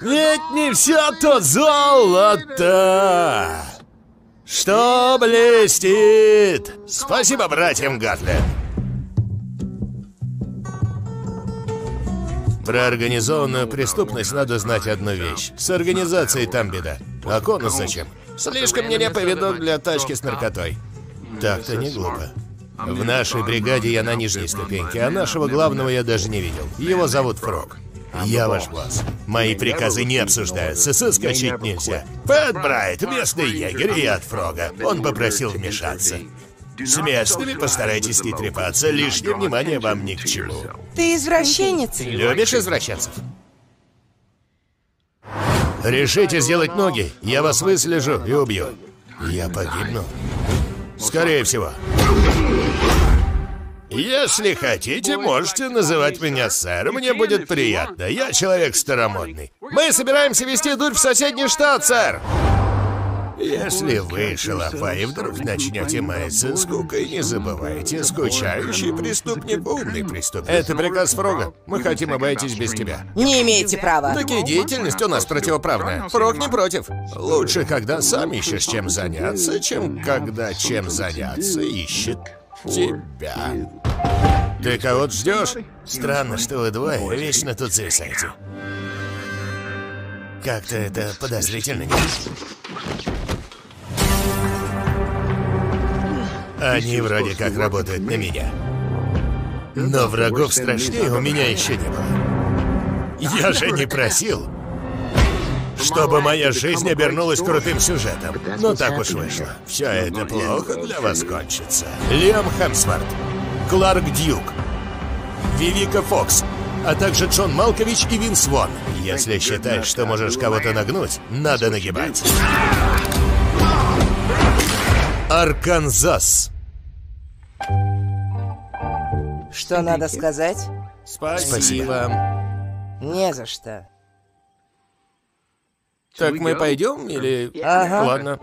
Ведь не все то золото, что блестит. Спасибо братьям Гатле. Про организованную преступность надо знать одну вещь. С организацией там беда. А конус зачем? Слишком нелепый видок для тачки с наркотой. Так-то не глупо. В нашей бригаде я на нижней ступеньке, а нашего главного я даже не видел. Его зовут Фрог. Я ваш босс. Мои приказы не обсуждаются, соскочить нельзя. Пэт Брайт, местный егерь и от Фрога. Он попросил вмешаться. С местными постарайтесь не трепаться, лишнее внимание вам ни к чему. Ты извращенец? Любишь извращенцев? Решите сделать ноги, я вас выслежу и убью. Я погибну. Скорее всего. Если хотите, можете называть меня сэр. Мне будет приятно. Я человек старомодный. Мы собираемся вести дурь в соседний штат, сэр. Если вы, шалопаи, вдруг начнете маяться скукой, не забывайте, скучающий преступник — умный преступник. Это приказ Фрога. Мы хотим обойтись без тебя. Не имеете права. Таки деятельность у нас противоправная. Фрог не против. Лучше, когда сам ищешь чем заняться, чем когда чем заняться ищет тебя. Ты кого-то ждешь? Странно, что вы двое вечно тут зависаете. Как-то это подозрительно, нет? Они вроде как работают на меня. Но врагов страшнее у меня еще не было. Я же не просил, чтобы моя жизнь обернулась крутым сюжетом. Но так уж вышло. Все это плохо для вас кончится. Лиам Хемсворт, Кларк Дьюк, Вивика Фокс, а также Джон Малкович и Винс Вон. Если считаешь, что можешь кого-то нагнуть, надо нагибать. Арканзас. Что надо сказать? Спасибо. Не за что. Так мы пойдем или... Ага. Ладно.